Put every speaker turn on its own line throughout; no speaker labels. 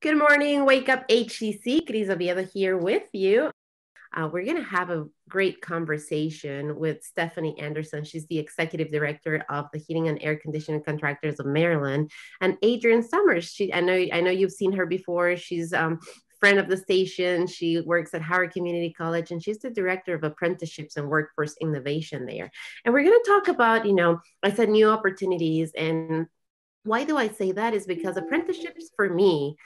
Good morning, Wake Up HCC. Cris Oviedo here with you. Uh, we're going to have a great conversation with Stephanie Anderson. She's the executive director of the Heating and Air Conditioning Contractors of Maryland, and Adrienne Summers. She, I know, I know you've seen her before. She's um, friend of the station. She works at Howard Community College, and she's the director of apprenticeships and workforce innovation there. And we're going to talk about, you know, I said new opportunities, and why do I say that? Is because apprenticeships for me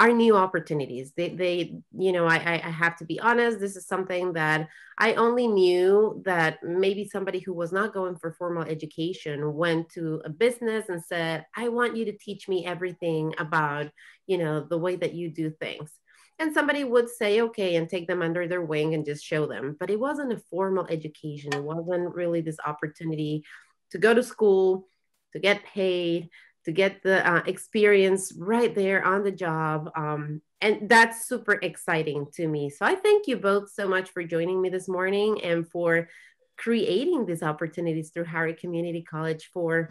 are new opportunities. They, they you know, I, I have to be honest, this is something that I only knew that maybe somebody who was not going for formal education went to a business and said, I want you to teach me everything about, you know, the way that you do things. And somebody would say, okay, and take them under their wing and just show them. But it wasn't a formal education. It wasn't really this opportunity to go to school, to get paid, to get the uh, experience right there on the job. Um, and that's super exciting to me. So I thank you both so much for joining me this morning and for creating these opportunities through Howard Community College for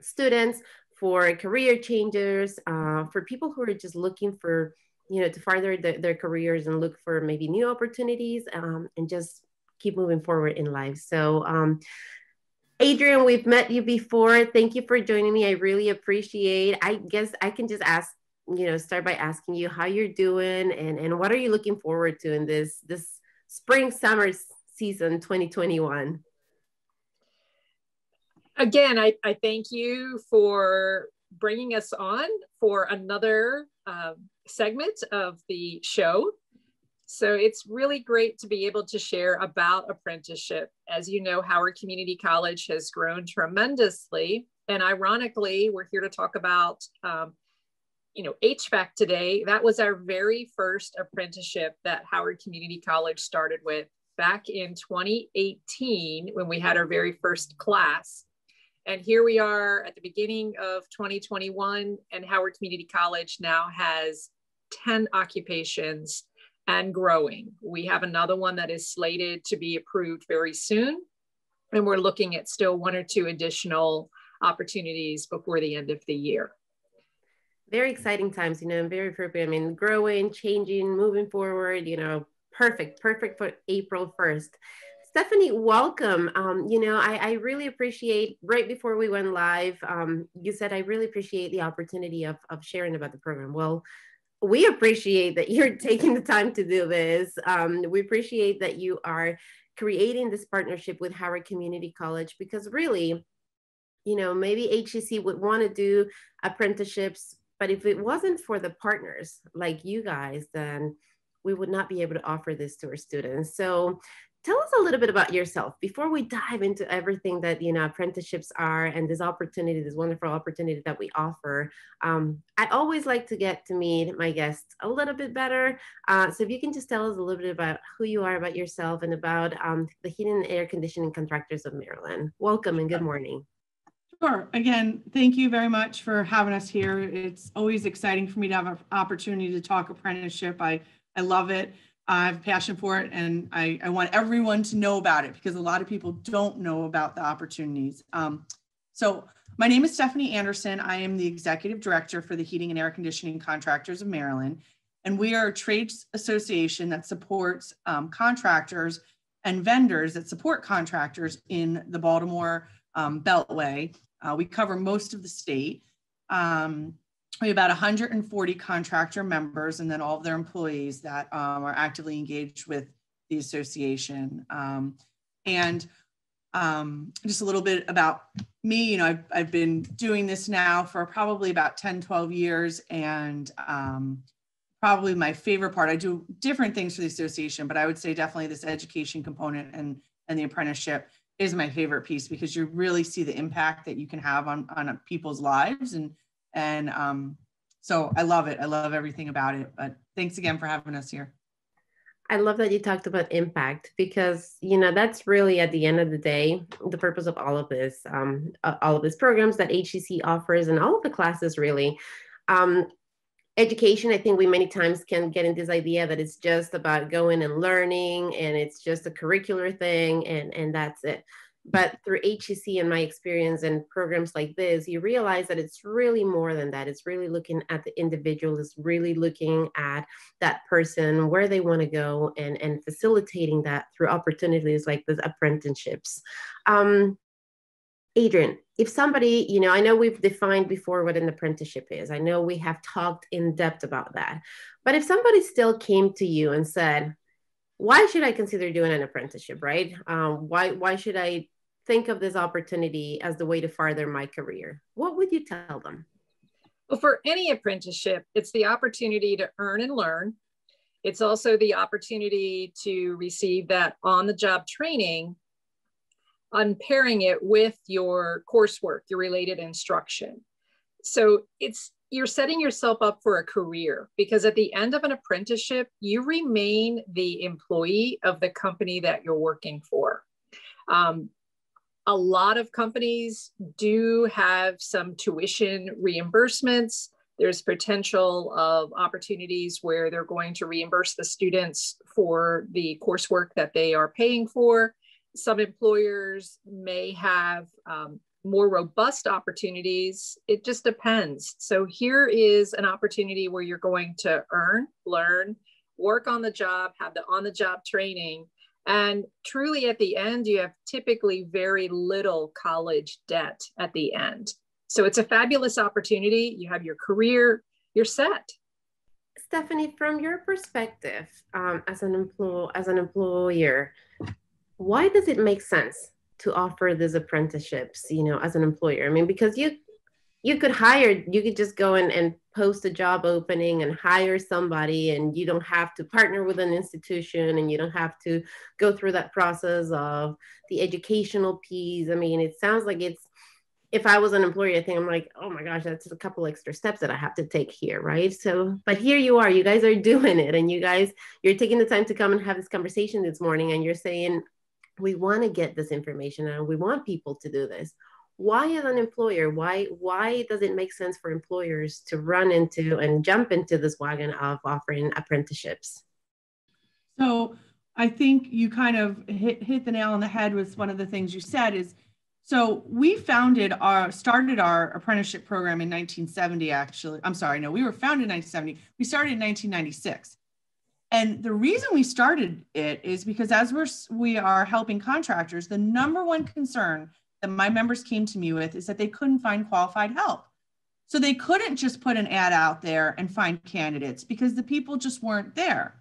students, for career changers, uh, for people who are just looking for, you know, to further the, their careers and look for maybe new opportunities um, and just keep moving forward in life. So um, Adrienne, we've met you before. Thank you for joining me. I really appreciate. I guess I can just ask, you know, start by asking you how you're doing and and what are you looking forward to in this this spring summer season 2021.
Again, I, I thank you for bringing us on for another um, segment of the show. So it's really great to be able to share about apprenticeship. As you know, Howard Community College has grown tremendously. And ironically, we're here to talk about, um, you know, HVAC today. That was our very first apprenticeship that Howard Community College started with back in 2018 when we had our very first class. And here we are at the beginning of 2021, and Howard Community College now has 10 occupations and growing. We have another one that is slated to be approved very soon. And we're looking at still one or two additional opportunities before the end of the year.
Very exciting times, you know, and very appropriate. I mean, growing, changing, moving forward, you know, perfect, perfect for April 1st. Stephanie, welcome. Um, you know, I, I, really appreciate right before we went live, um, you said I really appreciate the opportunity of, of sharing about the program. Well, we appreciate that you're taking the time to do this. Um, we appreciate that you are creating this partnership with Howard Community College because really, you know, maybe HCC would want to do apprenticeships, but if it wasn't for the partners like you guys, then we would not be able to offer this to our students. So tell us a little bit about yourself before we dive into everything that you know apprenticeships are and this opportunity this wonderful opportunity that we offer um, i always like to get to meet my guests a little bit better uh, so if you can just tell us a little bit about who you are about yourself and about um, the heating and air conditioning contractors of maryland welcome and good morning
Sure. Again, thank you very much for having us here. It's always exciting for me to have an opportunity to talk apprenticeship. I, I love it. I have a passion for it and I, I want everyone to know about it because a lot of people don't know about the opportunities. Um, so my name is Stephanie Anderson. I am the executive director for the Heating and Air Conditioning Contractors of Maryland. And we are a trades association that supports um, contractors and vendors that support contractors in the Baltimore um, Beltway. Uh, we cover most of the state. Um, we have about 140 contractor members and then all of their employees that um, are actively engaged with the association. Um, and um, just a little bit about me, you know, I've, I've been doing this now for probably about 10, 12 years. And um, probably my favorite part, I do different things for the association, but I would say definitely this education component and, and the apprenticeship is my favorite piece because you really see the impact that you can have on, on people's lives and and um, so I love it. I love everything about it. But thanks again for having us here.
I love that you talked about impact because you know that's really at the end of the day the purpose of all of this, um, all of these programs that HCC offers, and all of the classes really. Um, education, I think we many times can get in this idea that it's just about going and learning, and it's just a curricular thing, and and that's it but through HCC and my experience and programs like this, you realize that it's really more than that. It's really looking at the individual, it's really looking at that person, where they want to go, and, and facilitating that through opportunities like this apprenticeships. Um, Adrienne, if somebody, you know, I know we've defined before what an apprenticeship is. I know we have talked in depth about that. But if somebody still came to you and said, why should I consider doing an apprenticeship, right? Um, why, why should I think of this opportunity as the way to further my career? What would you tell them?
Well, for any apprenticeship, it's the opportunity to earn and learn. It's also the opportunity to receive that on the job training unpairing it with your coursework, your related instruction. So it's you're setting yourself up for a career because at the end of an apprenticeship, you remain the employee of the company that you're working for. Um, a lot of companies do have some tuition reimbursements. There's potential of opportunities where they're going to reimburse the students for the coursework that they are paying for some employers may have um, more robust opportunities. It just depends. So here is an opportunity where you're going to earn, learn, work on the job, have the on the job training. And truly at the end, you have typically very little college debt at the end. So it's a fabulous opportunity. You have your career, you're set.
Stephanie, from your perspective um, as an employer, as an employer, why does it make sense to offer these apprenticeships you know as an employer i mean because you you could hire you could just go in and post a job opening and hire somebody and you don't have to partner with an institution and you don't have to go through that process of the educational piece. I mean it sounds like it's if i was an employer i think i'm like oh my gosh that's a couple extra steps that i have to take here right? So but here you are you guys are doing it and you guys you're taking the time to come and have this conversation this morning and you're saying we want to get this information and we want people to do this why as an employer? Why why does it make sense for employers to run into and jump into this wagon of offering apprenticeships?
So i think you kind of hit, hit the nail on the head with one of the things you said is so we founded our started our apprenticeship program in 1970 actually. I'm sorry no we were founded in 1970 we started in 1996 and the reason we started it is because as we're we are helping contractors, the number one concern that my members came to me with is that they couldn't find qualified help. So they couldn't just put an ad out there and find candidates because the people just weren't there.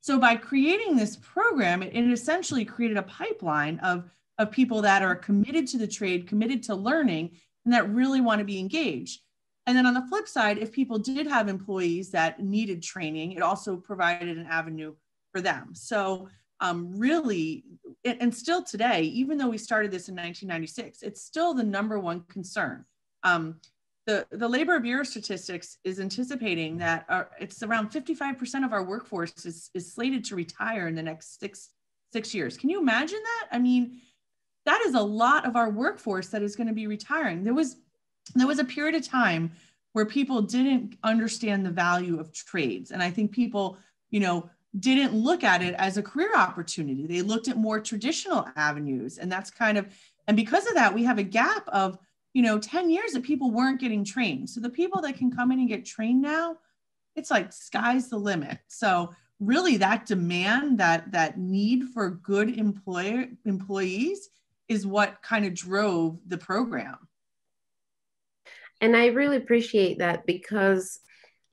So by creating this program, it, it essentially created a pipeline of, of people that are committed to the trade, committed to learning, and that really want to be engaged. And then on the flip side, if people did have employees that needed training, it also provided an avenue for them. So um, really, and still today, even though we started this in 1996, it's still the number one concern. Um, the, the labor bureau statistics is anticipating that our, it's around 55% of our workforce is, is slated to retire in the next six, six years. Can you imagine that? I mean, that is a lot of our workforce that is going to be retiring. There was there was a period of time where people didn't understand the value of trades. And I think people, you know, didn't look at it as a career opportunity. They looked at more traditional avenues. And that's kind of, and because of that, we have a gap of, you know, 10 years that people weren't getting trained. So the people that can come in and get trained now, it's like sky's the limit. So really that demand, that that need for good employer employees is what kind of drove the program.
And I really appreciate that because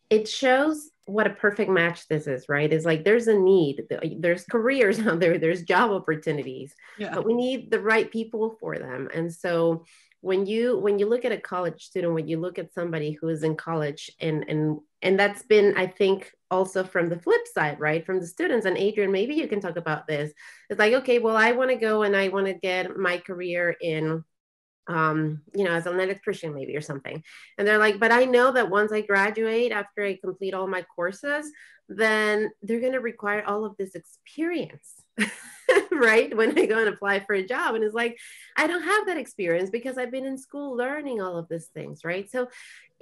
it shows what a perfect match this is, right? Is like there's a need, there's careers out there, there's job opportunities, yeah. but we need the right people for them. And so when you when you look at a college student, when you look at somebody who is in college and and and that's been, I think, also from the flip side, right? From the students. And Adrienne, maybe you can talk about this. It's like, okay, well, I want to go and I want to get my career in um, you know, as an electrician maybe or something. And they're like, but I know that once I graduate, after I complete all my courses, then they're going to require all of this experience, right? When I go and apply for a job. And it's like, I don't have that experience because I've been in school learning all of these things, right? So,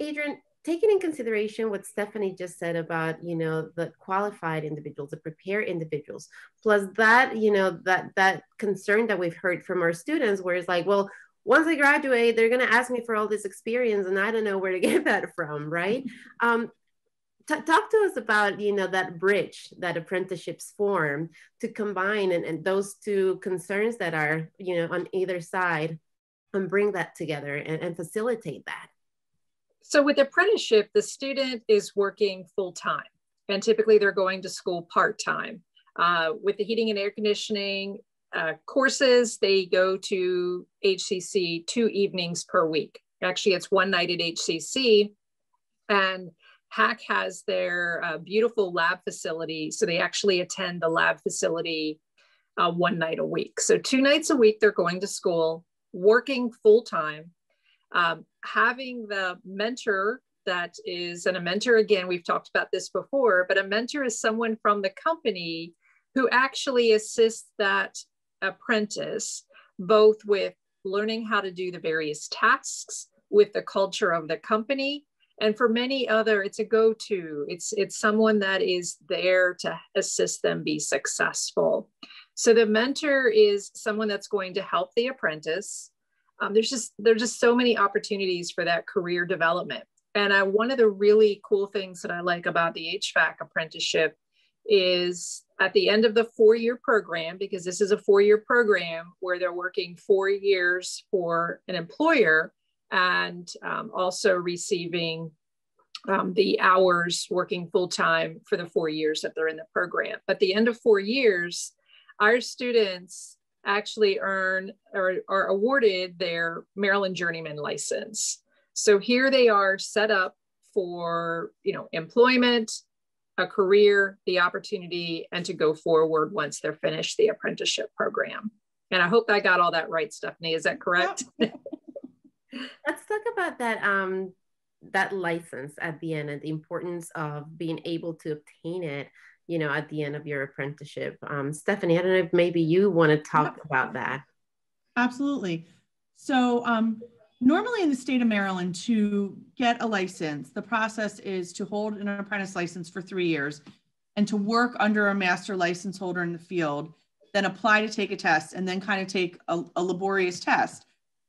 Adrienne, taking in consideration what Stephanie just said about, you know, the qualified individuals, the prepared individuals, plus that, you know, that that concern that we've heard from our students, where it's like, well, once I graduate, they're going to ask me for all this experience, and I don't know where to get that from, right? Um, talk to us about you know that bridge that apprenticeships form to combine and, and those two concerns that are you know on either side and bring that together and, and facilitate that
so with apprenticeship, the student is working full time, and typically they're going to school part time. Uh, with the heating and air conditioning uh, courses, they go to HCC two evenings per week. Actually, it's one night at HCC, and HACC has their uh, beautiful lab facility. So they actually attend the lab facility uh, one night a week. So two nights a week, they're going to school, working full time um, having the mentor that is, and a mentor, again, we've talked about this before, but a mentor is someone from the company who actually assists that apprentice both with learning how to do the various tasks with the culture of the company. And for many other it's a go-to. It's it's someone that is there to assist them be successful. So the mentor is someone that's going to help the apprentice. Um, there's just there's just so many opportunities for that career development. And I, one of the really cool things that i like about the hvac apprenticeship is at the end of the four year program because this is a four year program where they're working four years for an employer and um, also receiving um, the hours working full time for the four years that they're in the program. But the end of four years, our students actually earn or are awarded their Maryland Journeyman license. So here they are set up for, you know, employment, a career, the opportunity, and to go forward once they're finished the apprenticeship program. And I hope I got all that right, Stephanie. Is that correct?
Let's talk about that um, that license at the end and the importance of being able to obtain it you know, at the end of your apprenticeship. Um, Stephanie, I don't know if maybe you want to talk yep. about that.
Absolutely. So, um, normally in the state of Maryland, to get a license, the process is to hold an apprentice license for three years and to work under a master license holder in the field, then apply to take a test, and then kind of take a, a laborious test,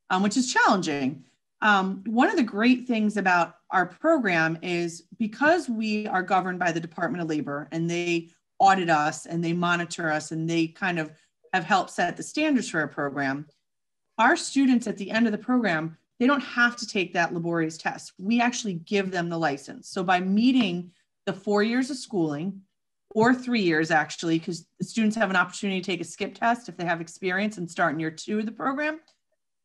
um, which is challenging. Um, one of the great things about our program is because we are governed by the Department of Labor and they audit us and they monitor us and they kind of have helped set the standards for our program. Our students at the end of the program, they don't have to take that laborious test. We actually give them the license. So by meeting the four years of schooling, or three years actually, because the students have an opportunity to take a skip test if they have experience and start in year two of the program.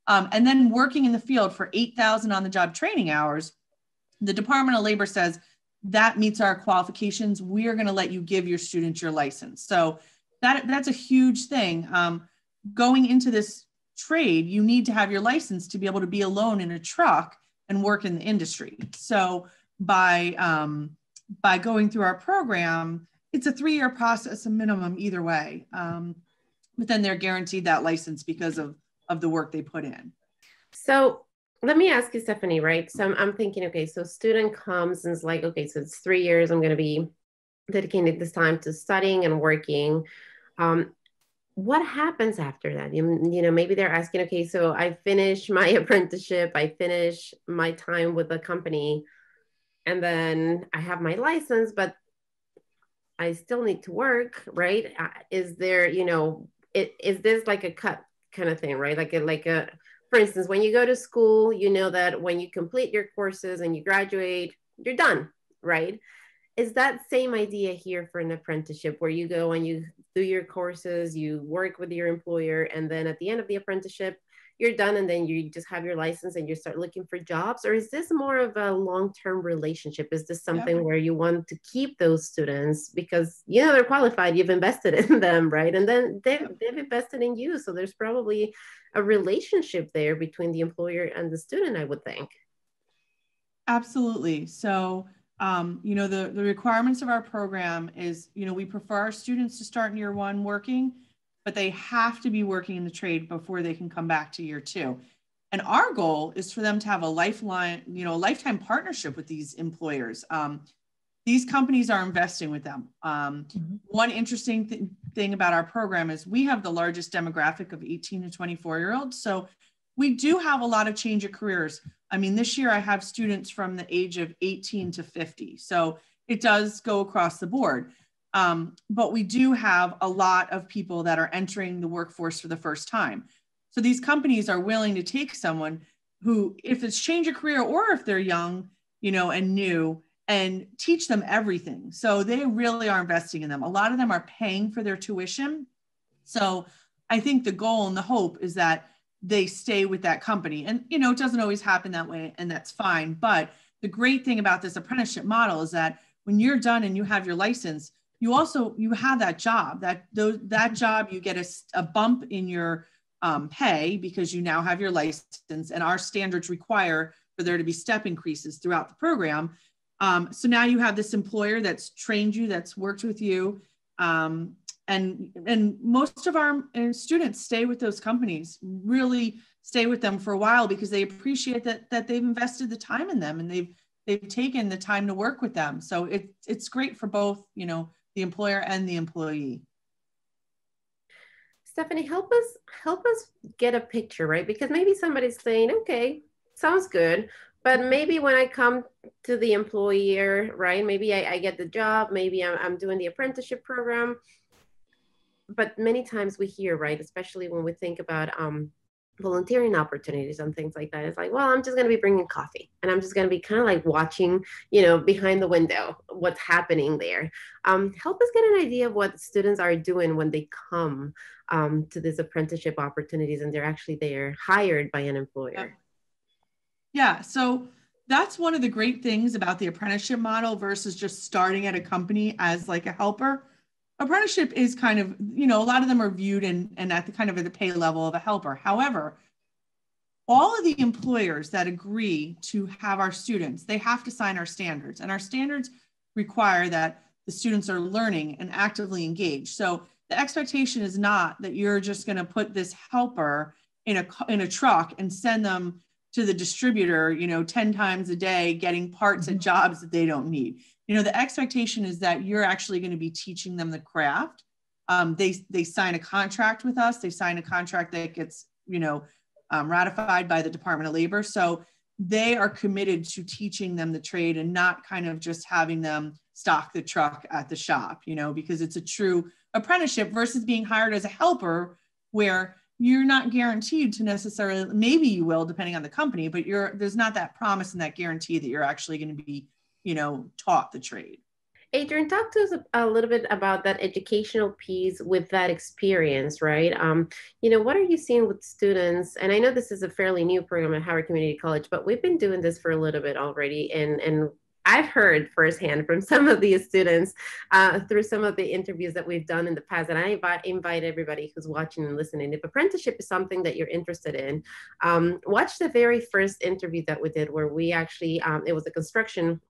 Um, and then working in the field for 8,000 on the job training hours, the Department of Labor says that meets our qualifications. We are going to let you give your students your license. So that that's a huge thing. Um, going into this trade, you need to have your license to be able to be alone in a truck and work in the industry. So by um, by going through our program, it's a three-year process, a minimum either way. Um, but then they're guaranteed that license because of of the work they put in.
So let me ask you, Stephanie, right? So I'm, I'm thinking, okay, so student comes and is like, okay, so it's three years, I'm going to be dedicating this time to studying and working. Um, what happens after that? You, you know, maybe they're asking, okay, so I finish my apprenticeship, I finish my time with the company, and then I have my license, but I still need to work, right? Uh, is there, you know, it, is this like a cut kind of thing, right? Like a, like a, for instance, when you go to school, you know that when you complete your courses and you graduate, you're done, right? Is that same idea here for an apprenticeship where you go and you do your courses, you work with your employer, and then at the end of the apprenticeship, you're done and then you just have your license and you start looking for jobs? Or is this more of a long-term relationship? Is this something yeah. where you want to keep those students? Because you know they're qualified you've invested in them right? And then they've, they've invested in you. So there's probably a relationship there between the employer and the student i would think.
Absolutely. So um, you know the, the requirements of our program is you know we prefer our students to start in year one working but they have to be working in the trade before they can come back to year two. And our goal is for them to have a lifeline, you know, a lifetime partnership with these employers. Um, these companies are investing with them. Um, mm-hmm. One interesting th- thing about our program is we have the largest demographic of 18 to 24 year olds. So we do have a lot of change of careers. I mean, this year I have students from the age of 18 to 50. So it does go across the board. Um, but we do have a lot of people that are entering the workforce for the first time. So these companies are willing to take someone who, if it's change of career or if they're young, you know, and new, and teach them everything. So they really are investing in them. A lot of them are paying for their tuition. So I think the goal and the hope is that they stay with that company. And, you know, it doesn't always happen that way, and that's fine. But the great thing about this apprenticeship model is that when you're done and you have your license, you also you have that job that those that job you get a, a bump in your um, pay because you now have your license and our standards require for there to be step increases throughout the program um, so now you have this employer that's trained you that's worked with you um, and and most of our uh, students stay with those companies really stay with them for a while because they appreciate that that they've invested the time in them and they've they've taken the time to work with them so it, it's great for both you know the employer and the employee
Stephanie, help us help us get a picture, right? Because maybe somebody's saying, okay, sounds good, but maybe when I come to the employer, right? Maybe I, I get the job, maybe I'm, I'm doing the apprenticeship program. But many times we hear, right, especially when we think about um, volunteering opportunities and things like that. It's like, well, I'm just going to be bringing coffee and I'm just going to be kind of like watching, you know, behind the window, what's happening there. Um, help us get an idea of what students are doing when they come um, to these apprenticeship opportunities and they're actually there hired by an employer.
Yeah. So that's one of the great things about the apprenticeship model versus just starting at a company as like a helper apprenticeship is kind of you know a lot of them are viewed and and at the kind of at the pay level of a helper. However all of the employers that agree to have our students they have to sign our standards and our standards require that the students are learning and actively engaged. So the expectation is not that you're just going to put this helper in a in a truck and send them to the distributor you know 10 times a day getting parts mm-hmm. at jobs that they don't need you know the expectation is that you're actually going to be teaching them the craft. Um, they they sign a contract with us. They sign a contract that gets you know um, ratified by the department of labor. So they are committed to teaching them the trade and not kind of just having them stock the truck at the shop you know because it's a true apprenticeship versus being hired as a helper where you're not guaranteed to necessarily maybe you will depending on the company but you're there's not that promise and that guarantee that you're actually going to be you know, taught the trade.
Adrienne, talk to us a little bit about that educational piece with that experience, right? Um, you know, what are you seeing with students? And I know this is a fairly new program at Howard Community College, but we've been doing this for a little bit already, and and I've heard firsthand from some of these students uh, through some of the interviews that we've done in the past. And I invite, invite everybody who's watching and listening. If apprenticeship is something that you're interested in, um, watch the very first interview that we did where we actually, um, it was a construction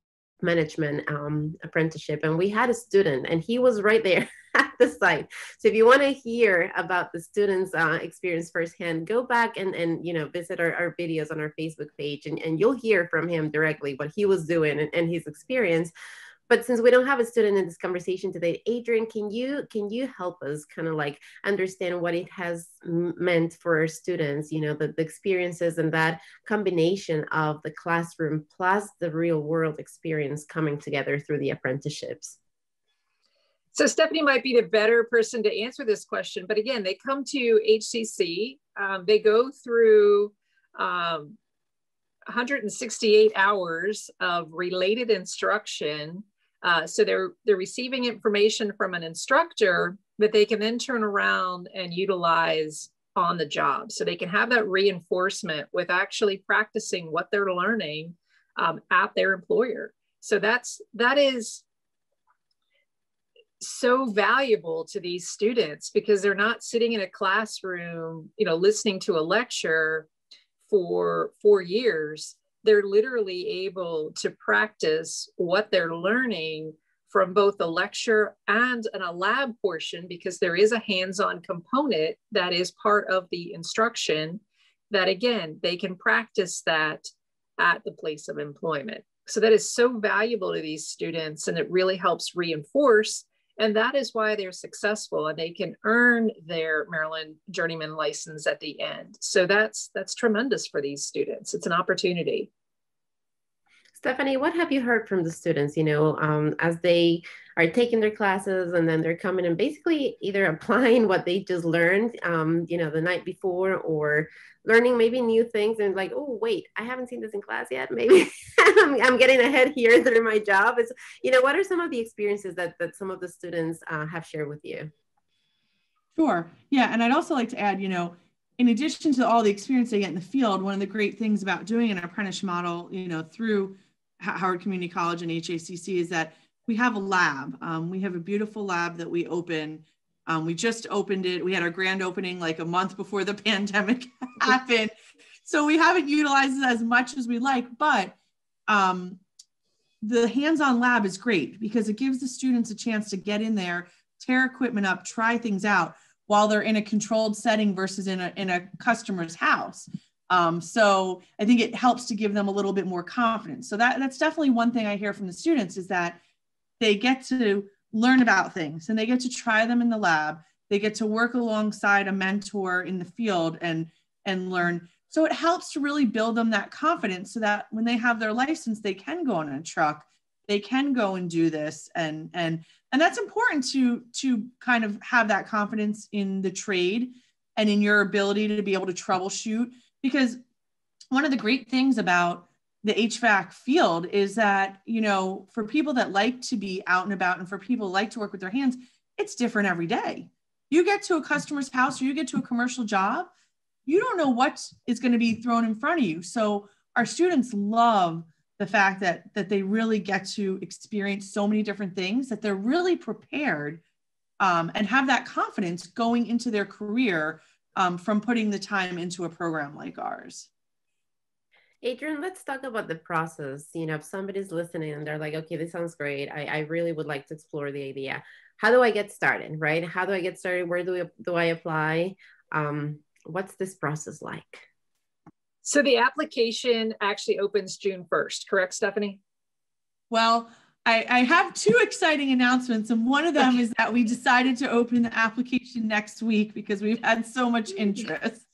management um, apprenticeship and we had a student and he was right there at the site. So if you want to hear about the students uh, experience firsthand go back and and you know visit our, our videos on our facebook page and, and you'll hear from him directly what he was doing and, and his experience but since we don't have a student in this conversation today adrienne can you can you help us kind of like understand what it has meant for our students you know the, the experiences and that combination of the classroom plus the real world experience coming together through the apprenticeships?
So stephanie might be the better person to answer this question but again they come to hcc um, they go through um, 168 hours of related instruction uh, so they're they're receiving information from an instructor that they can then turn around and utilize on the job. So they can have that reinforcement with actually practicing what they're learning um, at their employer. So that's that is so valuable to these students because they're not sitting in a classroom, you know, listening to a lecture for four years they're literally able to practice what they're learning from both a lecture and a lab portion because there is a hands-on component that is part of the instruction that again, they can practice that at the place of employment. So that is so valuable to these students and it really helps reinforce. And that is why they're successful and they can earn their Maryland journeyman license at the end. So that's that's tremendous for these students. It's an opportunity.
Stephanie, what have you heard from the students, you know, um, as they are taking their classes and then they're coming and basically either applying what they just learned, um, you know, the night before or learning maybe new things and like, oh, wait, I haven't seen this in class yet. Maybe I'm, I'm, getting ahead here through my job. Is, you know, what are some of the experiences that, that some of the students uh, have shared with you?
Sure. Yeah. And I'd also like to add, you know, in addition to all the experience they get in the field, one of the great things about doing an apprentice model, you know, through Howard Community College and HACC is that we have a lab. Um, we have a beautiful lab that we open. Um, we just opened it. We had our grand opening like a month before the pandemic happened. So we haven't utilized it as much as we like, but um, the hands-on lab is great because it gives the students a chance to get in there, tear equipment up, try things out while they're in a controlled setting versus in a, in a customer's house. Um, so I think it helps to give them a little bit more confidence. So that, that's definitely one thing I hear from the students is that they get to learn about things and they get to try them in the lab. They get to work alongside a mentor in the field and, and learn. So it helps to really build them that confidence so that when they have their license, they can go on a truck, they can go and do this. And, and, and that's important to, to kind of have that confidence in the trade and in your ability to be able to troubleshoot because one of the great things about the HVAC field is that, you know, for people that like to be out and about and for people like to work with their hands, it's different every day. You get to a customer's house or you get to a commercial job, you don't know what is going to be thrown in front of you. So our students love the fact that that they really get to experience so many different things that they're really prepared um, and have that confidence going into their career um, from putting the time into a program like ours.
Adrienne, let's talk about the process. You know, if somebody's listening and they're like, okay, this sounds great. I, I really would like to explore the idea. How do I get started, right? How do I get started? Where do, I, do I apply? Um, what's this process like?
So the application actually opens June 1st, correct, Stephanie?
Well, I, I, have two exciting announcements, and one of them is that we decided to open the application next week because we've had so much interest.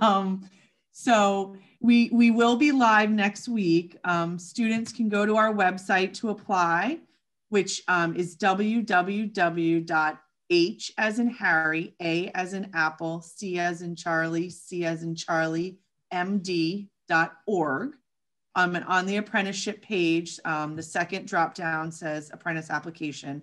um, so we we will be live next week. Um, students can go to our website to apply, which um, is www.h as in Harry, A as in Apple, C as in Charlie, C as in Charlie, MD.org. Um, and on the apprenticeship page, um, the second drop down says apprentice application.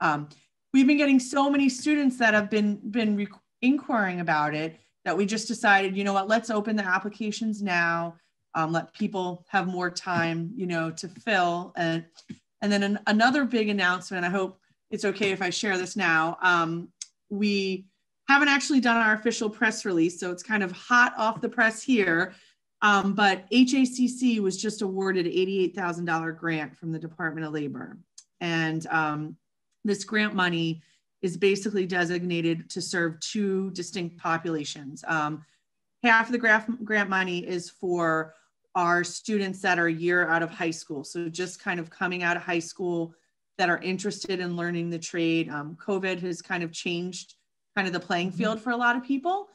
Um, we've been getting so many students that have been been inquiring about it that we just decided, you know what, let's open the applications now. Um, let people have more time, you know, to fill. And and then an, another big announcement. I hope it's okay if I share this now. Um, we haven't actually done our official press release, so it's kind of hot off the press here. Um, but HACC was just awarded $88,000 grant from the Department of Labor. And um, this grant money is basically designated to serve two distinct populations. Um, half of the grant, grant money is for our students that are a year out of high school. So just kind of coming out of high school that are interested in learning the trade. Um, COVID has kind of changed kind of the playing mm-hmm. field for a lot of people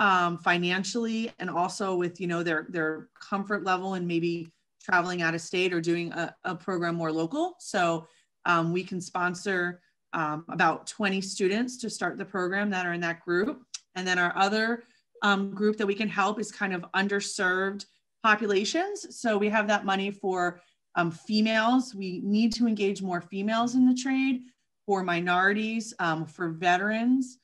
um, financially and also with you know their their comfort level and maybe traveling out of state or doing a, a program more local. So um, we can sponsor um, about 20 students to start the program that are in that group. And then our other um, group that we can help is kind of underserved populations. So we have that money for um, females. We need to engage more females in the trade for minorities um, for veterans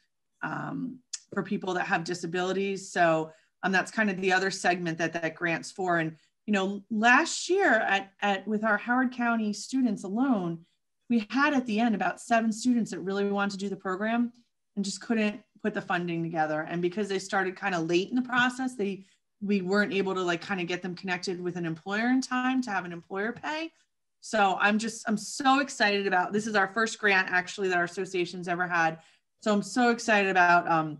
um, for people that have disabilities. So um, that's kind of the other segment that that grants for. And you know, last year at, at with our Howard County students alone, we had at the end about seven students that really wanted to do the program and just couldn't put the funding together. And because they started kind of late in the process, they we weren't able to like kind of get them connected with an employer in time to have an employer pay. So I'm just I'm so excited about this is our first grant actually that our association's ever had. So I'm so excited about um,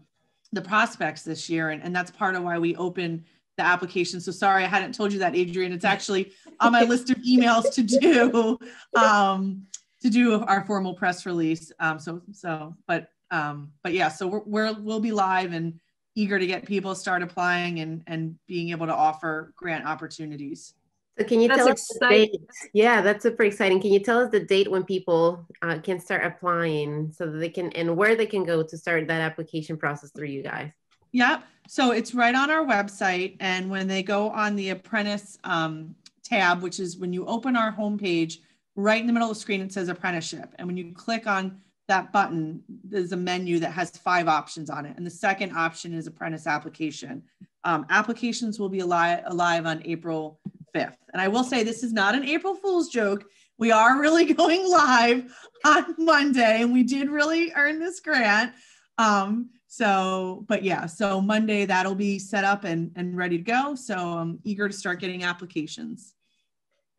the prospects this year. And, and that's part of why we open the application. So sorry, I hadn't told you that, Adrienne. It's actually on my list of emails to do um, to do our formal press release. Um, so so, but um, but yeah, so we're, we're we'll be live and eager to get people start applying and and being able to offer grant opportunities.
So can you that's tell exciting. us the date? Yeah, that's super exciting. Can you tell us the date when people uh, can start applying so that they can and where they can go to start that application process through you guys?
Yep. So it's right on our website. And when they go on the apprentice um, tab, which is when you open our homepage, right in the middle of the screen, it says apprenticeship. And when you click on that button, there's a menu that has five options on it. And the second option is apprentice application. Um, applications will be alive, alive on April 5th. And I will say this is not an April Fool's joke. We are really going live on Monday, and we did really earn this grant. Um, so, but yeah, so Monday that'll be set up and, and ready to go. So I'm eager to start getting applications.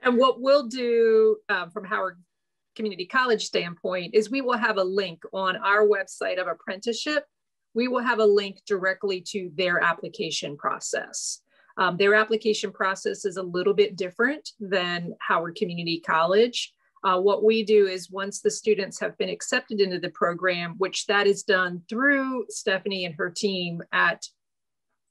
And what we'll do um, from Howard Community College standpoint is we will have a link on our website of apprenticeship. We will have a link directly to their application process. Um, their application process is a little bit different than Howard Community College. Uh, what we do is once the students have been accepted into the program, which that is done through Stephanie and her team at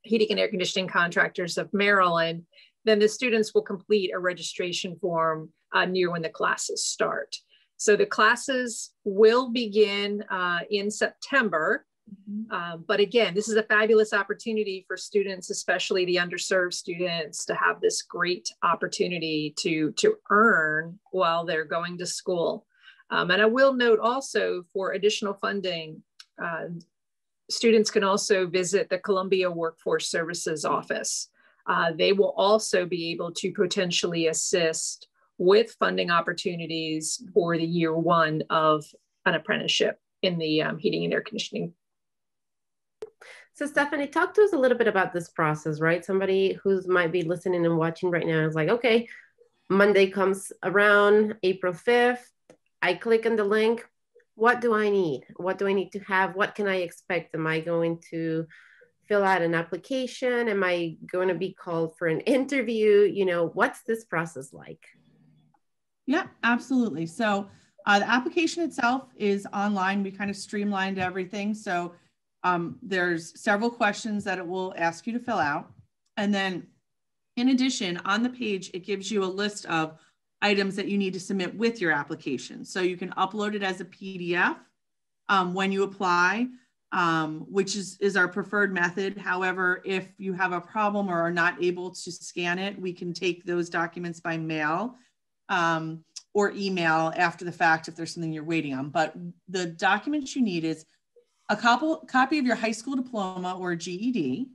Heating and Air Conditioning Contractors of Maryland, then the students will complete a registration form uh, near when the classes start. So the classes will begin uh, in September Mm-hmm. Um, but again, this is a fabulous opportunity for students, especially the underserved students, to have this great opportunity to, to earn while they're going to school. Um, and I will note also for additional funding, uh, students can also visit the Columbia Workforce Services Office. Uh, they will also be able to potentially assist with funding opportunities for the year one of an apprenticeship in the um, heating and air conditioning
so Stephanie, talk to us a little bit about this process, right? Somebody who's might be listening and watching right now is like, okay, Monday comes around, April 5th. I click on the link. What do I need? What do I need to have? What can I expect? Am I going to fill out an application? Am I going to be called for an interview? You know, what's this process like?
Yeah, absolutely. So uh, the application itself is online. We kind of streamlined everything. So um, there's several questions that it will ask you to fill out. And then in addition, on the page, it gives you a list of items that you need to submit with your application. So you can upload it as a PDF um, when you apply, um, which is, is our preferred method. However, if you have a problem or are not able to scan it, we can take those documents by mail um, or email after the fact if there's something you're waiting on. But the documents you need is a couple, copy of your high school diploma or GED.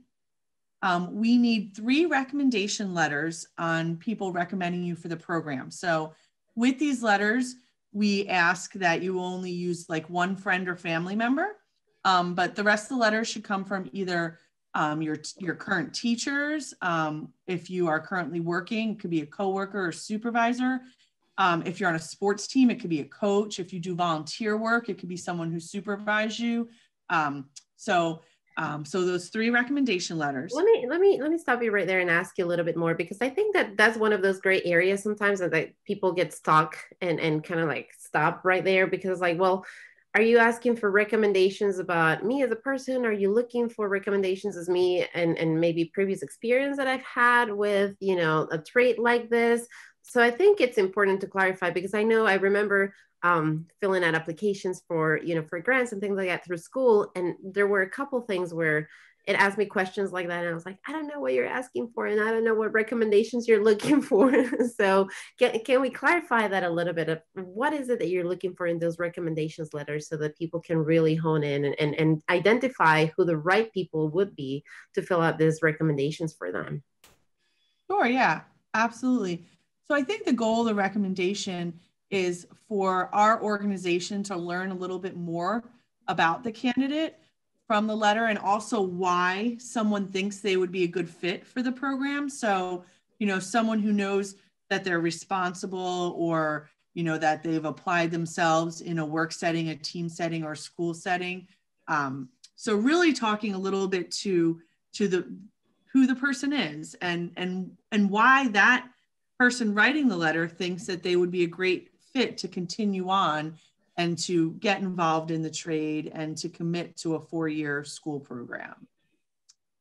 Um, we need three recommendation letters on people recommending you for the program. So with these letters, we ask that you only use like one friend or family member, um, but the rest of the letters should come from either um, your, your current teachers. Um, if you are currently working, it could be a coworker or supervisor. Um, if you're on a sports team, it could be a coach. If you do volunteer work, it could be someone who supervised you. Um, so, um, so those three recommendation letters.
Let me let me let me stop you right there and ask you a little bit more because I think that that's one of those great areas sometimes that like, people get stuck and and kind of like stop right there because like well are you asking for recommendations about me as a person are you looking for recommendations as me and and maybe previous experience that i've had with you know a trait like this so i think it's important to clarify because i know i remember um, filling out applications for you know for grants and things like that through school. And there were a couple things where it asked me questions like that. And i was like i don't know what you're asking for and i don't know what recommendations you're looking for. So can, can we clarify that a little bit of what is it that you're looking for in those recommendations letters so that people can really hone in and, and, and identify who the right people would be to fill out these recommendations for them?
Sure yeah absolutely. So i think the goal of the recommendation is for our organization to learn a little bit more about the candidate from the letter and also why someone thinks they would be a good fit for the program. So, you know, someone who knows that they're responsible or, you know, that they've applied themselves in a work setting, a team setting, or school setting. Um, So really talking a little bit to to the who the person is and and and why that person writing the letter thinks that they would be a great fit to continue on and to get involved in the trade and to commit to a four-year school program.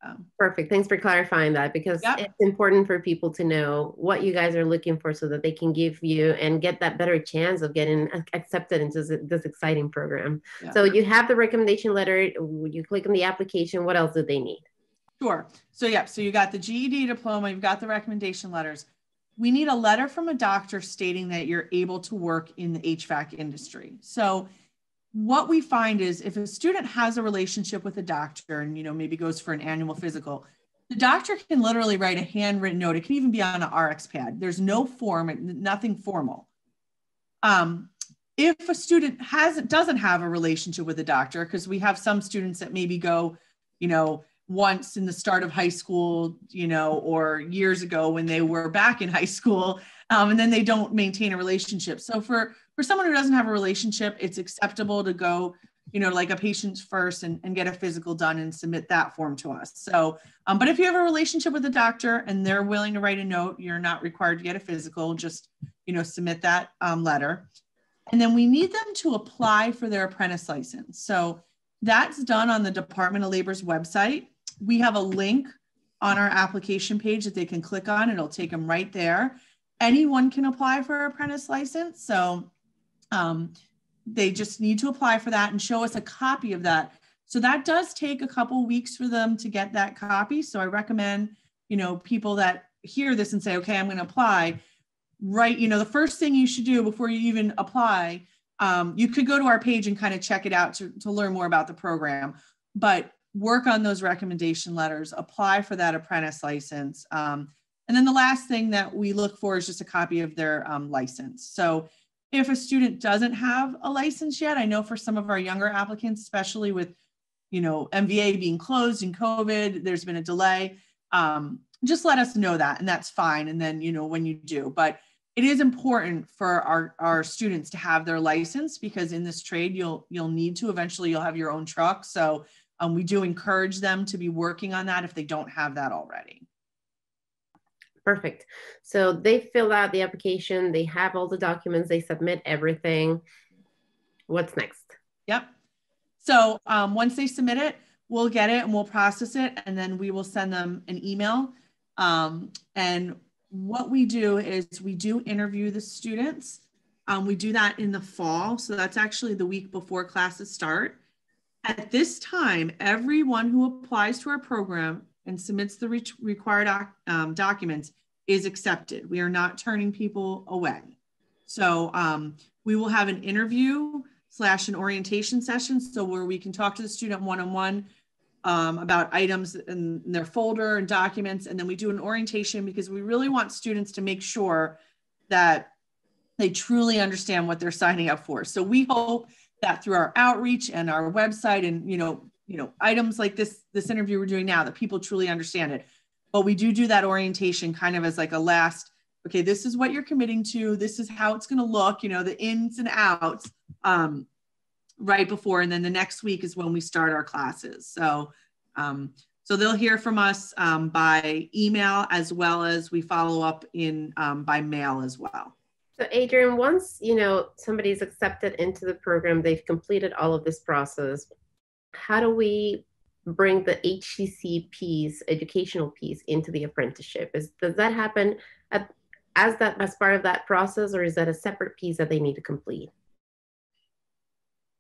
Um, Perfect. Thanks for clarifying that because yep. it's important for people to know what you guys are looking for so that they can give you and get that better chance of getting accepted into this, exciting program. Yep. So you have the recommendation letter, you click on the application. What else do they need?
Sure. So, yeah, so you got the GED diploma, you've got the recommendation letters. We need a letter from a doctor stating that you're able to work in the HVAC industry. So, what we find is if a student has a relationship with a doctor and you know maybe goes for an annual physical the doctor can literally write a handwritten note. It can even be on an rx pad. There's no form nothing formal. Um, if a student hasn't doesn't have a relationship with a doctor because we have some students that maybe go you know once in the start of high school you know or years ago when they were back in high school um, and then they don't maintain a relationship so for for someone who doesn't have a relationship, it's acceptable to go, you know, like a Patient First and, and get a physical done and submit that form to us. So, um, but if you have a relationship with a doctor and they're willing to write a note, you're not required to get a physical, just, you know, submit that um, letter. And then we need them to apply for their apprentice license. So that's done on the Department of Labor's website. We have a link on our application page that they can click on. It'll take them right there. Anyone can apply for an apprentice license. So um, they just need to apply for that and show us a copy of that. So that does take a couple weeks for them to get that copy. So I recommend, you know, people that hear this and say, okay, I'm going to apply, right? You know, the first thing you should do before you even apply, um, you could go to our page and kind of check it out to, to learn more about the program, but work on those recommendation letters, apply for that apprentice license. Um, and then the last thing that we look for is just a copy of their um, license. So if a student doesn't have a license yet, I know for some of our younger applicants, especially with, you know, MVA being closed and COVID, there's been a delay. Um, just let us know that, and that's fine. And then, you know, when you do, but it is important for our, our students to have their license because in this trade, you'll you'll need to eventually you'll have your own truck. So um, we do encourage them to be working on that if they don't have that already.
Perfect. So they fill out the application, they have all the documents, they submit everything. What's next?
Yep. So um, once they submit it, we'll get it and we'll process it, and then we will send them an email. Um, and what we do is we do interview the students. Um, we do that in the fall. So that's actually the week before classes start. At this time, everyone who applies to our program and submits the re required doc, um, documents is accepted. We are not turning people away. So um, we will have an interview slash an orientation session. So where we can talk to the student one-on-one um, about items in, in their folder and documents. And then we do an orientation because we really want students to make sure that they truly understand what they're signing up for. So we hope that through our outreach and our website and, you know, you know items like this this interview we're doing now that people truly understand it. But we do do that orientation kind of as like a last okay this is what you're committing to this is how it's going to look you know the ins and outs um, right before and then the next week is when we start our classes. So um, so they'll hear from us um, by email as well as we follow up in um, by mail as well
so adrienne once you know somebody's accepted into the program they've completed all of this process how do we bring the HCC piece, educational piece, into the apprenticeship? Is does that happen at, as that as part of that process, or is that a separate piece that they need to complete?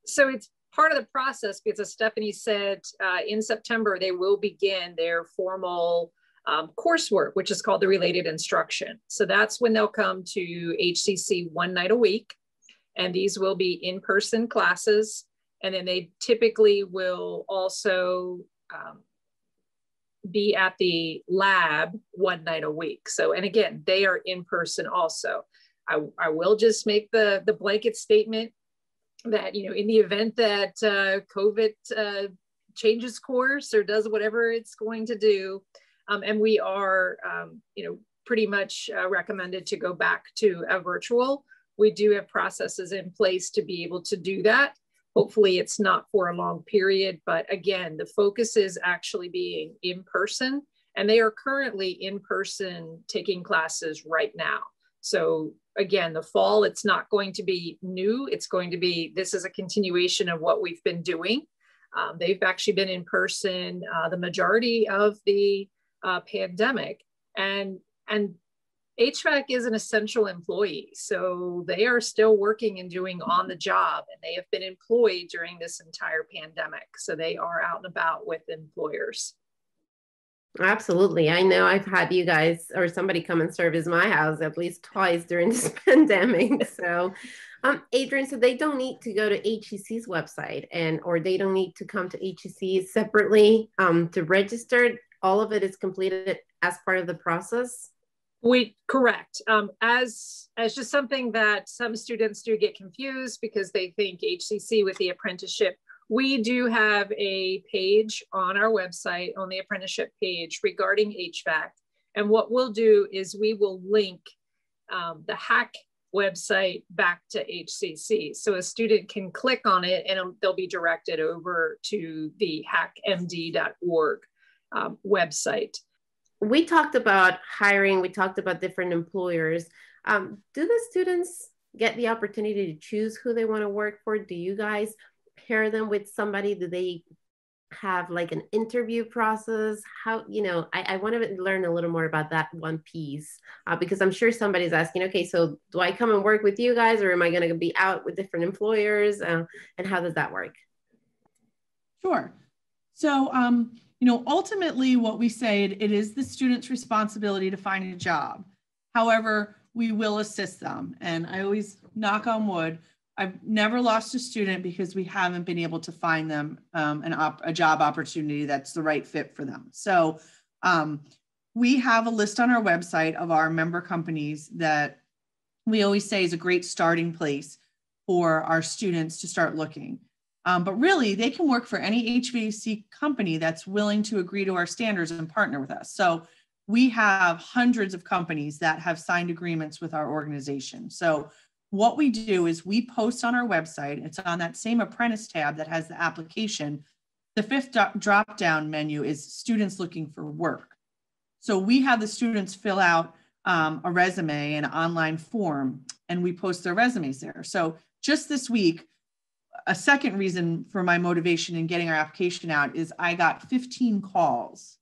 So it's part of the process because, as Stephanie said, uh, in September they will begin their formal um, coursework, which is called the related instruction. So that's when they'll come to HCC one night a week, and these will be in-person classes and then they typically will also um, be at the lab one night a week. So, and again, they are in person also. I, I will just make the, the blanket statement that, you know, in the event that uh, COVID uh, changes course or does whatever it's going to do, um, and we are, um, you know, pretty much uh, recommended to go back to a virtual. We do have processes in place to be able to do that. Hopefully, it's not for a long period, but again, the focus is actually being in person, and they are currently in person taking classes right now. So, again, the fall, it's not going to be new. It's going to be this is a continuation of what we've been doing. Um, they've actually been in person uh, the majority of the uh, pandemic, and and HVAC is an essential employee, so they are still working and doing on the job, and they have been employed during this entire pandemic. So they are out and about with employers.
Absolutely. I know I've had you guys or somebody come and serve as my house at least twice during this pandemic. So, um, Adrienne, so they don't need to go to HCC's website and or they don't need to come to HCC separately um, to register. All of it is completed as part of the process.
We correct. Um, as as just something that some students do get confused because they think HCC with the apprenticeship. We do have a page on our website on the apprenticeship page regarding HVAC. And what we'll do is we will link um, the HACC website back to HCC. So a student can click on it and they'll be directed over to the haccmd.org um, website
we talked about hiring, we talked about different employers. Um, do the students get the opportunity to choose who they want to work for? Do you guys pair them with somebody? Do they have like an interview process? How, you know, I, I want to learn a little more about that one piece uh, because I'm sure somebody's asking, okay, so do I come and work with you guys or am I going to be out with different employers? Uh, and how does that work?
Sure. So, um, you know, ultimately what we say, it is the student's responsibility to find a job. However, we will assist them. And I always knock on wood, I've never lost a student because we haven't been able to find them um, an op- a job opportunity that's the right fit for them. So um, we have a list on our website of our member companies that we always say is a great starting place for our students to start looking. Um, but really, they can work for any HVAC company that's willing to agree to our standards and partner with us. So we have hundreds of companies that have signed agreements with our organization. So what we do is we post on our website, it's on that same apprentice tab that has the application. The fifth drop down menu is students looking for work. So we have the students fill out um, a resume, an online form, and we post their resumes there. So just this week, a second reason for my motivation in getting our application out is I got 15 calls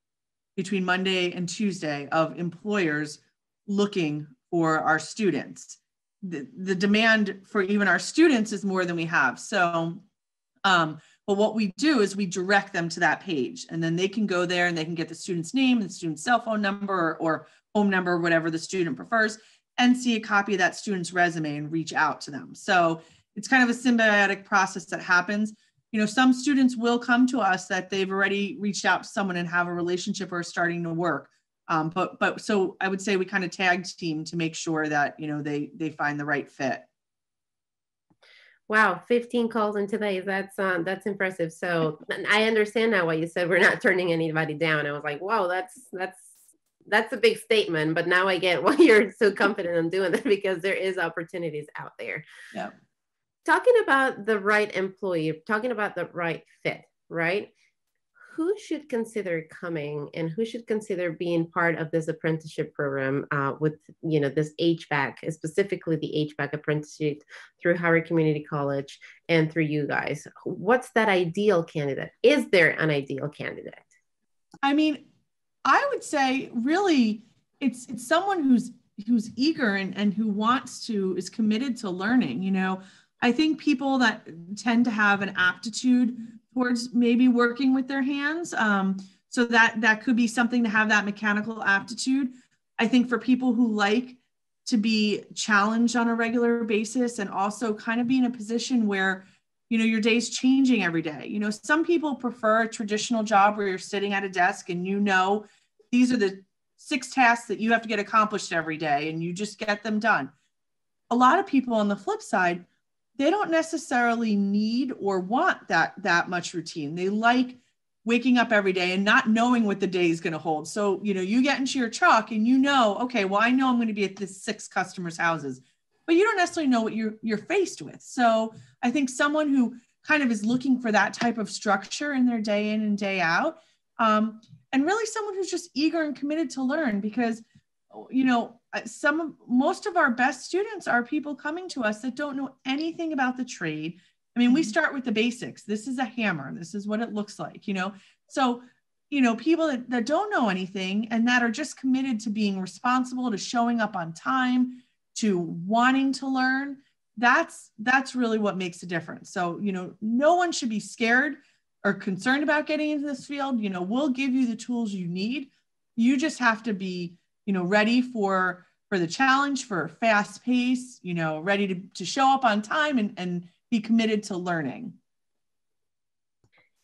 between Monday and Tuesday of employers looking for our students. The, the demand for even our students is more than we have. So, um, but what we do is we direct them to that page and then they can go there and they can get the student's name, the student's cell phone number or, or home number, whatever the student prefers, and see a copy of that student's resume and reach out to them. So it's kind of a symbiotic process that happens. You know some students will come to us that they've already reached out to someone and have a relationship or starting to work. Um, but but so i would say we kind of tag team to make sure that you know they they find the right fit.
Wow 15 calls in today that's um that's impressive. So i understand now why you said we're not turning anybody down. I was like wow that's that's that's a big statement but now i get why you're so confident in doing that because there is opportunities out there.
Yeah
talking about the right employee, talking about the right fit, right? Who should consider coming and who should consider being part of this apprenticeship program uh, with, you know, this HVAC, specifically the HVAC apprenticeship through Howard Community College and through you guys? What's that ideal candidate? Is there an ideal candidate?
I mean, I would say really it's it's someone who's who's eager and, and who wants to is committed to learning you know I think people that tend to have an aptitude towards maybe working with their hands. Um, so that that could be something to have that mechanical aptitude. I think for people who like to be challenged on a regular basis and also kind of be in a position where you know your day's changing every day. You know, some people prefer a traditional job where you're sitting at a desk and you know these are the six tasks that you have to get accomplished every day and you just get them done. A lot of people on the flip side they don't necessarily need or want that that much routine. They like waking up every day and not knowing what the day is going to hold. So, you know, you get into your truck and you know, okay, well, I know I'm going to be at this six customers' houses, but you don't necessarily know what you're you're faced with. So, I think someone who kind of is looking for that type of structure in their day in and day out. Um, and really someone who's just eager and committed to learn because you know some of most of our best students are people coming to us that don't know anything about the trade. I mean we mm-hmm. start with the basics. This is a hammer. This is what it looks like you know? So you know people that, that don't know anything and that are just committed to being responsible to showing up on time to wanting to learn that's that's really what makes a difference. So you know no one should be scared or concerned about getting into this field. You know we'll give you the tools you need. You just have to be you know ready for for the challenge for fast pace you know ready to, to show up on time and, and be committed to learning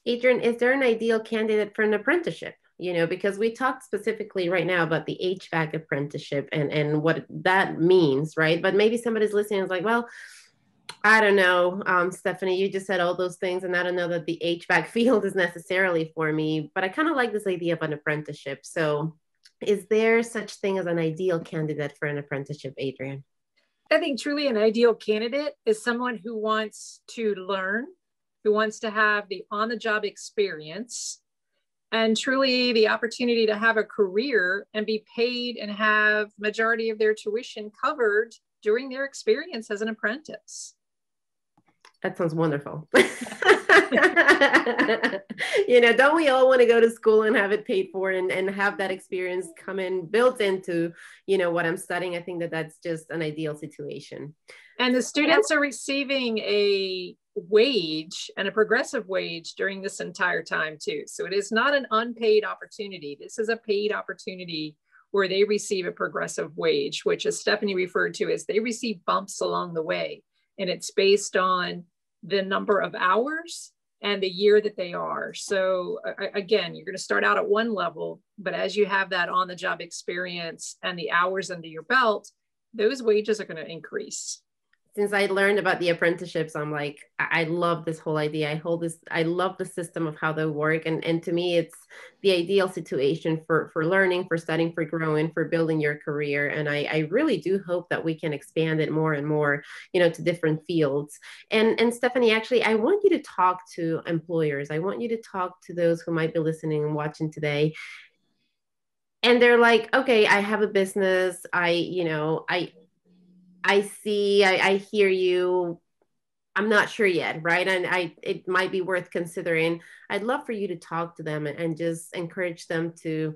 adrienne is there an ideal candidate for an apprenticeship you know because we talked specifically right now about the hvac apprenticeship and and what that means right but maybe somebody's listening is like well I don't know, um, Stephanie. You just said all those things, and I don't know that the HVAC field is necessarily for me. But I kind of like this idea of an apprenticeship. So, is there such thing as an ideal candidate for an apprenticeship, Adrienne?
I think truly an ideal candidate is someone who wants to learn, who wants to have the on the job experience, and truly the opportunity to have a career and be paid and have majority of their tuition covered during their experience as an apprentice.
That sounds wonderful. you know, don't we all want to go to school and have it paid for and, and have that experience come in built into, you know, what I'm studying? I think that that's just an ideal situation.
And the students are receiving a wage and a progressive wage during this entire time too. So it is not an unpaid opportunity. This is a paid opportunity where they receive a progressive wage, which as Stephanie referred to is they receive bumps along the way. And it's based on the number of hours and the year that they are. So again, you're going to start out at one level, but as you have that on the job experience and the hours under your belt, those wages are going to increase
since I learned about the apprenticeships, I'm like, I love this whole idea. I hold this, I love the system of how they work. And, and to me, it's the ideal situation for, for learning, for studying, for growing, for building your career. And I, I really do hope that we can expand it more and more, you know, to different fields. And, and Stephanie, actually, I want you to talk to employers. I want you to talk to those who might be listening and watching today and they're like okay i have a business i you know i I see, I, I hear you. I'm not sure yet, right? And I it might be worth considering. I'd love for you to talk to them and just encourage them to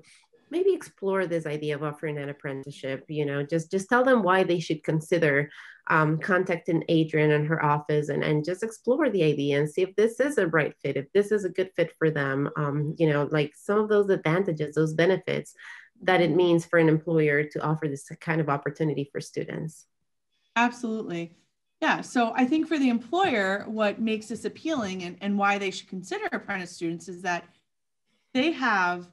maybe explore this idea of offering an apprenticeship you know just just tell them why they should consider um, contacting adrienne and her office and, and just explore the idea and see if this is a right fit if this is a good fit for them um, you know like some of those advantages those benefits that it means for an employer to offer this kind of opportunity for students
Absolutely. Yeah. So I think for the employer, what makes this appealing and, and why they should consider apprentice students is that they have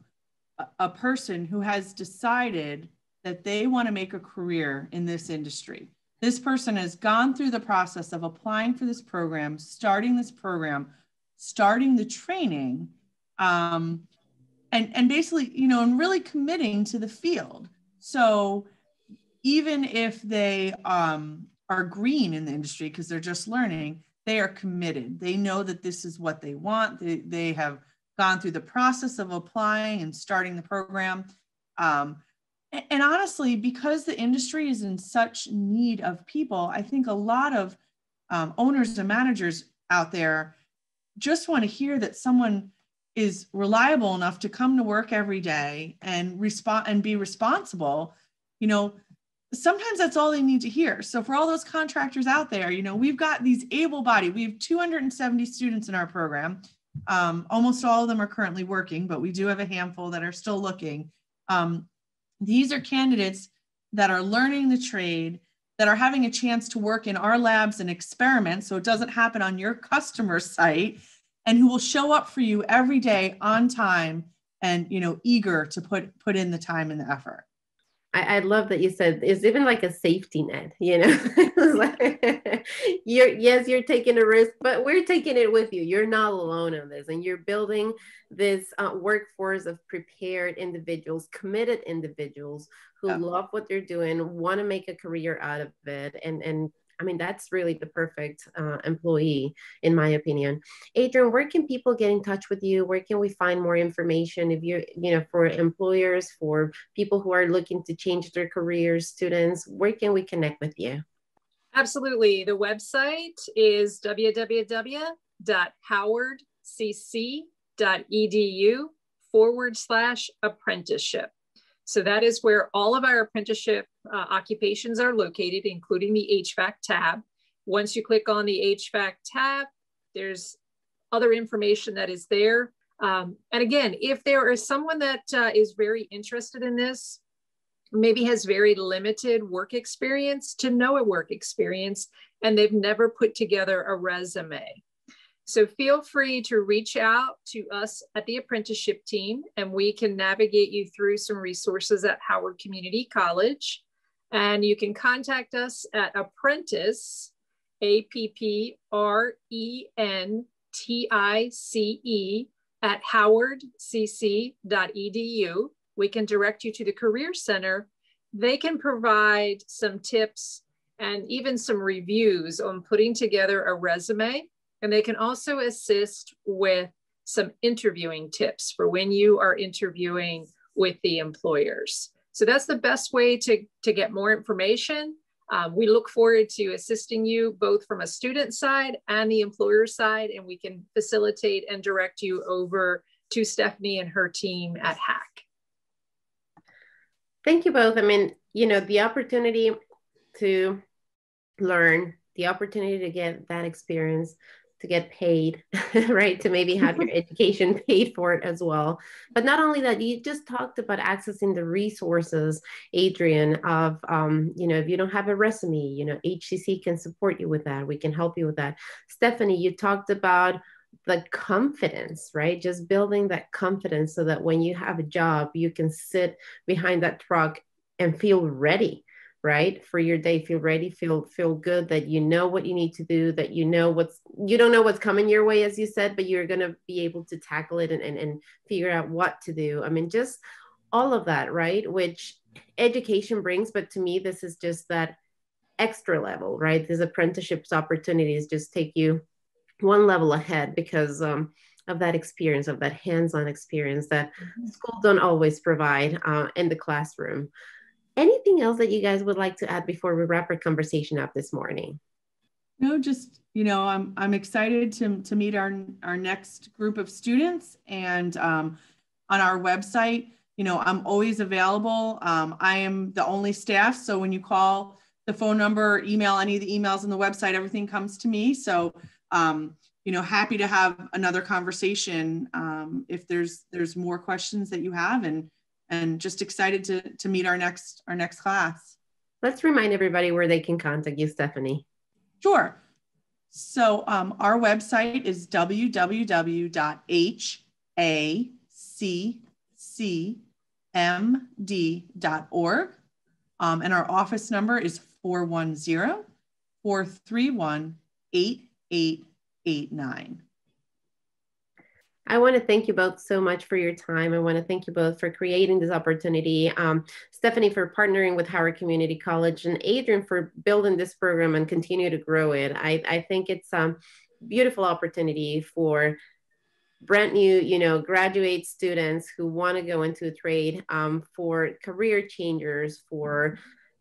a, person who has decided that they want to make a career in this industry. This person has gone through the process of applying for this program, starting this program, starting the training, um, and, and basically, you know, and really committing to the field. So even if they um, are green in the industry because they're just learning, they are committed. They know that this is what they want. They, they have gone through the process of applying and starting the program. Um, and, honestly, because the industry is in such need of people, I think a lot of um, owners and managers out there just want to hear that someone is reliable enough to come to work every day and respond and be responsible you know sometimes that's all they need to hear. So for all those contractors out there, you know, we've got these able-bodied, we have 270 students in our program. Um, almost all of them are currently working, but we do have a handful that are still looking. Um, these are candidates that are learning the trade, that are having a chance to work in our labs and experiment so it doesn't happen on your customer site, and who will show up for you every day on time and you know eager to put put in the time and the effort.
I, I, love that you said it's even like a safety net, you know. like, you're yes, you're taking a risk, but we're taking it with you. You're not alone on this, and you're building this uh, workforce of prepared individuals, committed individuals who yeah. love what they're doing, want to make a career out of it, and and I mean, that's really the perfect uh, employee, in my opinion. Adrienne, where can people get in touch with you? Where can we find more information if you're, you know, for employers, for people who are looking to change their careers, students, where can we connect with you?
Absolutely. The website is www.howardcc.edu forward slash apprenticeship. So that is where all of our apprenticeship uh, occupations are located, including the HVAC tab. Once you click on the HVAC tab, there's other information that is there. Um, and again, if there is someone that uh, is very interested in this, maybe has very limited work experience to no work experience, and they've never put together a resume. So feel free to reach out to us at the apprenticeship team and we can navigate you through some resources at Howard Community College. And you can contact us at apprentice, A-P-P-R-E-N-T-I-C-E at howardcc.edu. We can direct you to the Career Center. They can provide some tips and even some reviews on putting together a resume and they can also assist with some interviewing tips for when you are interviewing with the employers. So that's the best way to, to get more information. Um, we look forward to assisting you both from a student side and the employer side, and we can facilitate and direct you over to Stephanie and her team at HACC.
Thank you both. I mean, you know, the opportunity to learn, the opportunity to get that experience, to get paid, right? To maybe have your education paid for it as well. But not only that, you just talked about accessing the resources, Adrienne, of, um, you know, if you don't have a resume, you know, HCC can support you with that. We can help you with that. Stephanie, you talked about the confidence, right? Just building that confidence so that when you have a job, you can sit behind that truck and feel ready right? For your day feel ready feel feel good that you know what you need to do that you know what's you don't know what's coming your way as you said but you're going to be able to tackle it and, and, and figure out what to do. I mean just all of that right? Which education brings but to me this is just that extra level right? These apprenticeships opportunities just take you one level ahead because um, of that experience of that hands-on experience that mm-hmm. schools don't always provide uh, in the classroom anything else that you guys would like to add before we wrap our conversation up this morning?
No, just you know, I'm I'm excited to to meet our our next group of students, and um, on our website, you know, I'm always available. Um, I am the only staff, so when you call the phone number, or email any of the emails on the website, everything comes to me. So, um, you know, happy to have another conversation um, if there's there's more questions that you have, and and just excited to, to meet our next our next class.
Let's remind everybody where they can contact you, Stephanie.
Sure. So um, our website is www.haccmd.org. Um, and our office number is 410 431 8889.
I want to thank you both so much for your time. I want to thank you both for creating this opportunity. Um, Stephanie for partnering with Howard Community College and Adrienne for building this program and continue to grow it. I, I think it's a beautiful opportunity for brand new, you know, graduate students who want to go into a trade, um, for career changers, for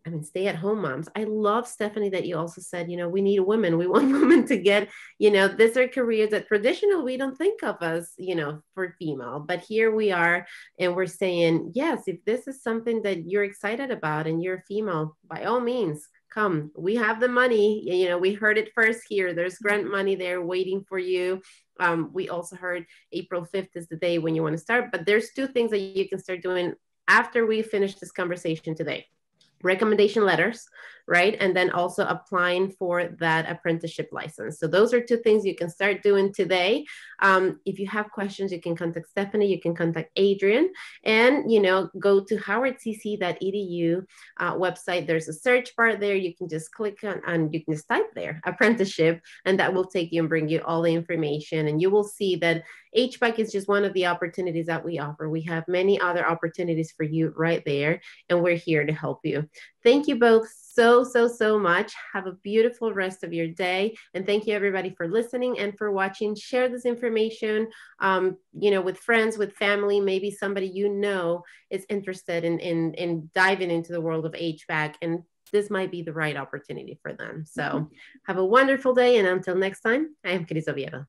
I mean, stay at home moms. I love Stephanie that you also said, you know, we need women. We want women to get, you know, these are careers that traditionally we don't think of as, you know, for female. But here we are, and we're saying, yes, if this is something that you're excited about and you're female, by all means, come. We have the money. You know, we heard it first here. There's grant money there waiting for you. Um, we also heard April 5th is the day when you want to start. But there's two things that you can start doing after we finish this conversation today recommendation letters, right? And then also applying for that apprenticeship license. So those are two things you can start doing today. Um, if you have questions, you can contact Stephanie, you can contact Adrienne, and you know, go to howardcc.edu uh, website. There's a search bar there. You can just click on and you can just type there apprenticeship, and that will take you and bring you all the information. And you will see that HVAC is just one of the opportunities that we offer. We have many other opportunities for you right there, and we're here to help you. Thank you both so, so, so much. Have a beautiful rest of your day. And thank you everybody for listening and for watching. Share this information, um, you know, with friends, with family, maybe somebody you know is interested in, in, in diving into the world of HVAC and this might be the right opportunity for them. So have a wonderful day. And until next time, I am Cris Oviedo.